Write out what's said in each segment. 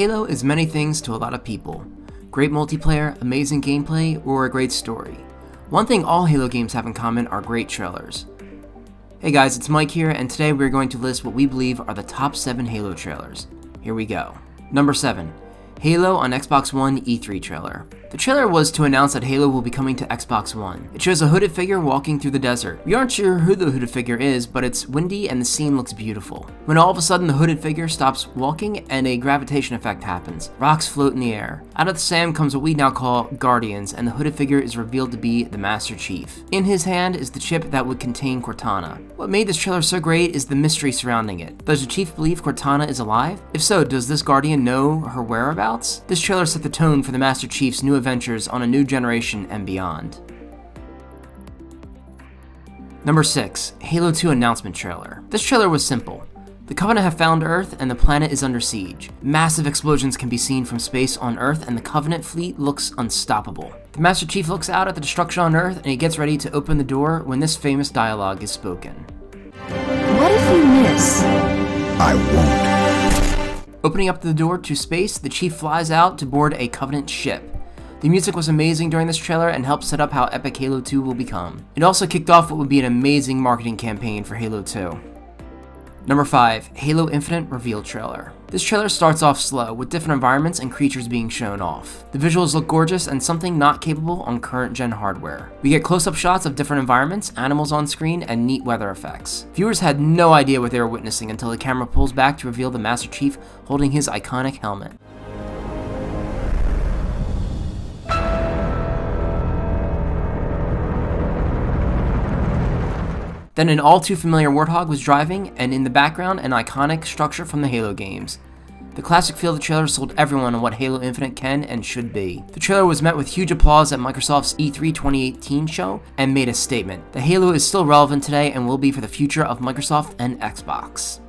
Halo is many things to a lot of people. Great multiplayer, amazing gameplay, or a great story. One thing all Halo games have in common are great trailers. Hey guys, it's Mike here, and today we're going to list what we believe are the top 7 Halo trailers. Here we go. Number 7. Halo on Xbox One E3 trailer. The trailer was to announce that Halo will be coming to Xbox One. It shows a hooded figure walking through the desert. We aren't sure who the hooded figure is, but it's windy and the scene looks beautiful. When all of a sudden the hooded figure stops walking and a gravitation effect happens. Rocks float in the air. Out of the sand comes what we now call Guardians, and the hooded figure is revealed to be the Master Chief. In his hand is the chip that would contain Cortana. What made this trailer so great is the mystery surrounding it. Does the Chief believe Cortana is alive? If so, does this Guardian know her whereabouts? This trailer set the tone for the Master Chief's new adventures on a new generation and beyond. Number 6. Halo 2 Announcement Trailer. This trailer was simple. The Covenant have found Earth and the planet is under siege. Massive explosions can be seen from space on Earth and the Covenant fleet looks unstoppable. The Master Chief looks out at the destruction on Earth and he gets ready to open the door when this famous dialogue is spoken. What if you miss? I won't. Opening up the door to space, the Chief flies out to board a Covenant ship. The music was amazing during this trailer and helped set up how epic Halo 2 will become. It also kicked off what would be an amazing marketing campaign for Halo 2. Number 5. Halo Infinite Reveal Trailer. This trailer starts off slow, with different environments and creatures being shown off. The visuals look gorgeous and something not capable on current gen hardware. We get close-up shots of different environments, animals on screen, and neat weather effects. Viewers had no idea what they were witnessing until the camera pulls back to reveal the Master Chief holding his iconic helmet. Then an all too familiar Warthog was driving, and in the background, an iconic structure from the Halo games. The classic feel of the trailer sold everyone on what Halo Infinite can and should be. The trailer was met with huge applause at Microsoft's E3 2018 show and made a statement that Halo is still relevant today and will be for the future of Microsoft and Xbox.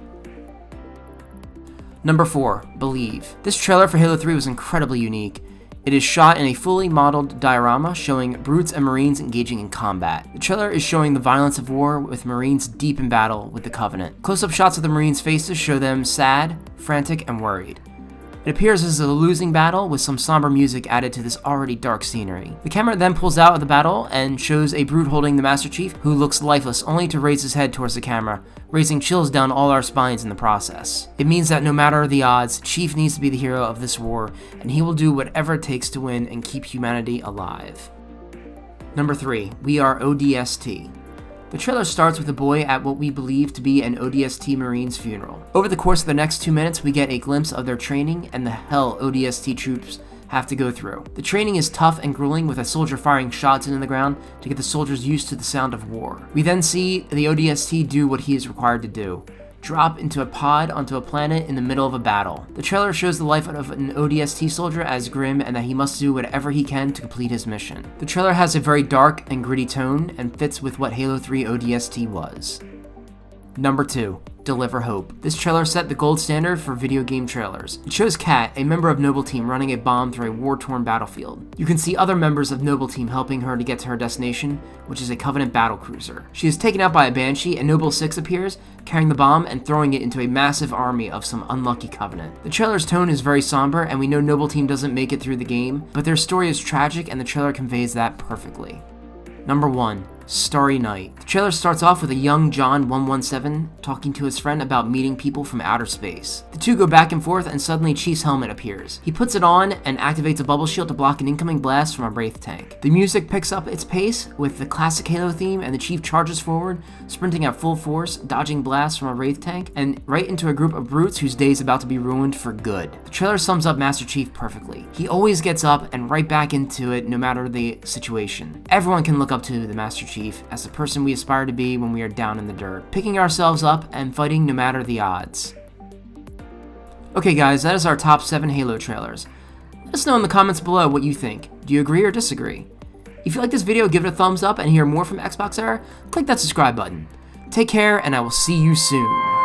Number 4, Believe. This trailer for Halo 3 was incredibly unique. It is shot in a fully modeled diorama showing brutes and marines engaging in combat. The trailer is showing the violence of war with marines deep in battle with the Covenant. Close-up shots of the marines' faces show them sad, frantic, and worried. It appears as a losing battle with some somber music added to this already dark scenery. The camera then pulls out of the battle and shows a brute holding the Master Chief who looks lifeless only to raise his head towards the camera, raising chills down all our spines in the process. It means that no matter the odds, Chief needs to be the hero of this war and he will do whatever it takes to win and keep humanity alive. Number 3. We are ODST. The trailer starts with a boy at what we believe to be an ODST Marines funeral. Over the course of the next two minutes, we get a glimpse of their training and the hell ODST troops have to go through. The training is tough and grueling with a soldier firing shots into the ground to get the soldiers used to the sound of war. We then see the ODST do what he is required to do drop into a pod onto a planet in the middle of a battle. The trailer shows the life of an ODST soldier as grim and that he must do whatever he can to complete his mission. The trailer has a very dark and gritty tone and fits with what Halo 3 ODST was. Number 2 deliver hope. This trailer set the gold standard for video game trailers. It shows Kat, a member of Noble Team, running a bomb through a war-torn battlefield. You can see other members of Noble Team helping her to get to her destination, which is a Covenant battle cruiser. She is taken out by a Banshee and Noble 6 appears, carrying the bomb and throwing it into a massive army of some unlucky Covenant. The trailer's tone is very somber and we know Noble Team doesn't make it through the game, but their story is tragic and the trailer conveys that perfectly. Number 1. Starry Night. The trailer starts off with a young John 117 talking to his friend about meeting people from outer space. The two go back and forth and suddenly Chief's helmet appears. He puts it on and activates a bubble shield to block an incoming blast from a Wraith tank. The music picks up its pace with the classic Halo theme and the Chief charges forward, sprinting at full force, dodging blasts from a Wraith tank, and right into a group of brutes whose day is about to be ruined for good. The trailer sums up Master Chief perfectly. He always gets up and right back into it no matter the situation. Everyone can look up to the Master Chief chief as the person we aspire to be when we are down in the dirt, picking ourselves up and fighting no matter the odds. Okay guys, that is our top 7 Halo trailers. Let us know in the comments below what you think. Do you agree or disagree? If you like this video, give it a thumbs up and hear more from Xbox Era, click that subscribe button. Take care, and I will see you soon.